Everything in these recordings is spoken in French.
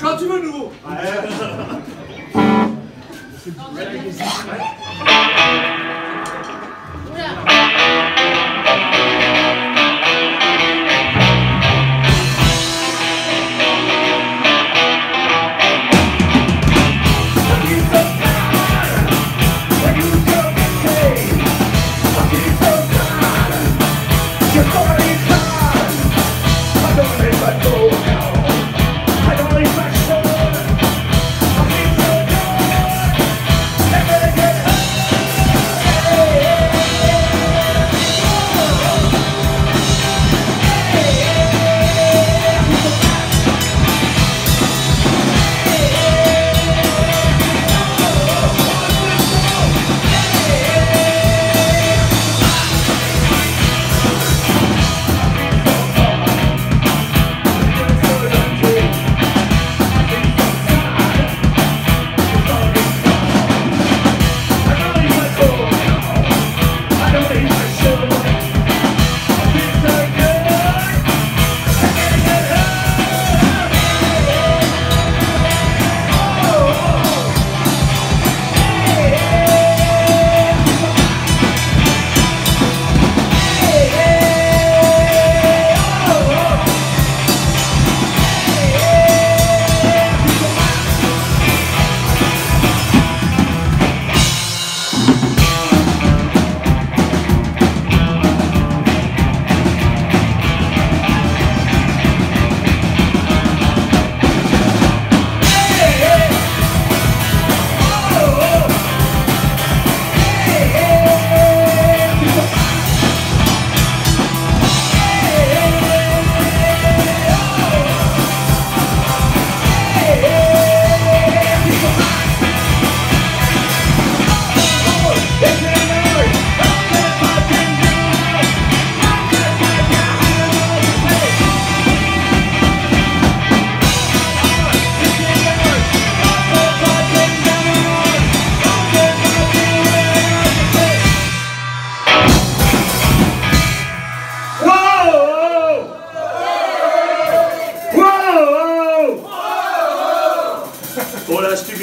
Quand tu veux, nouveau.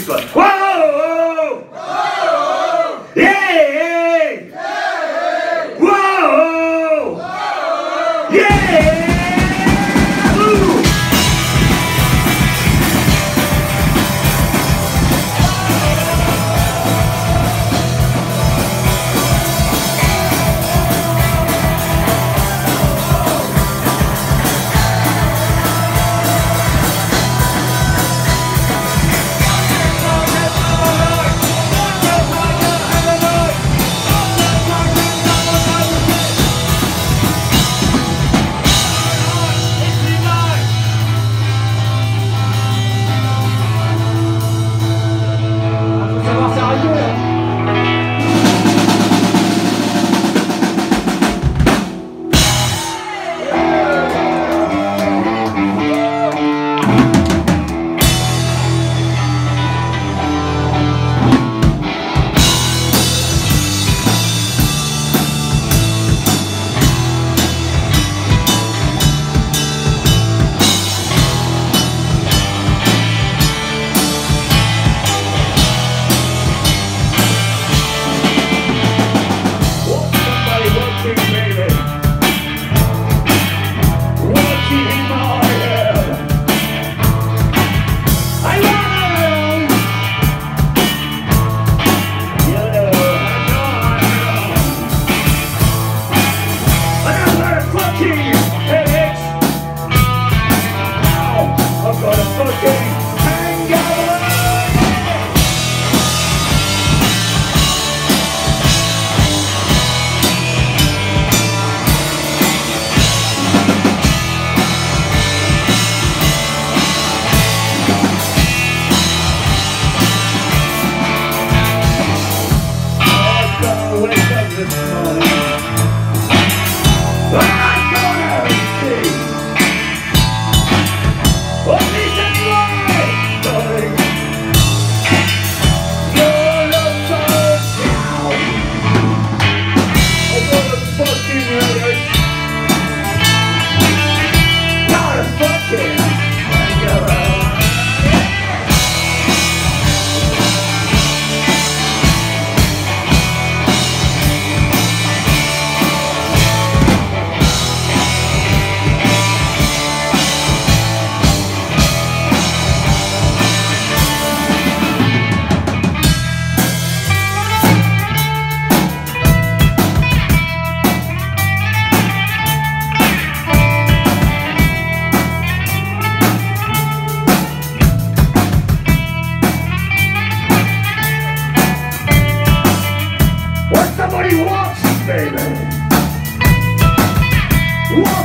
this one. what he wants, baby. What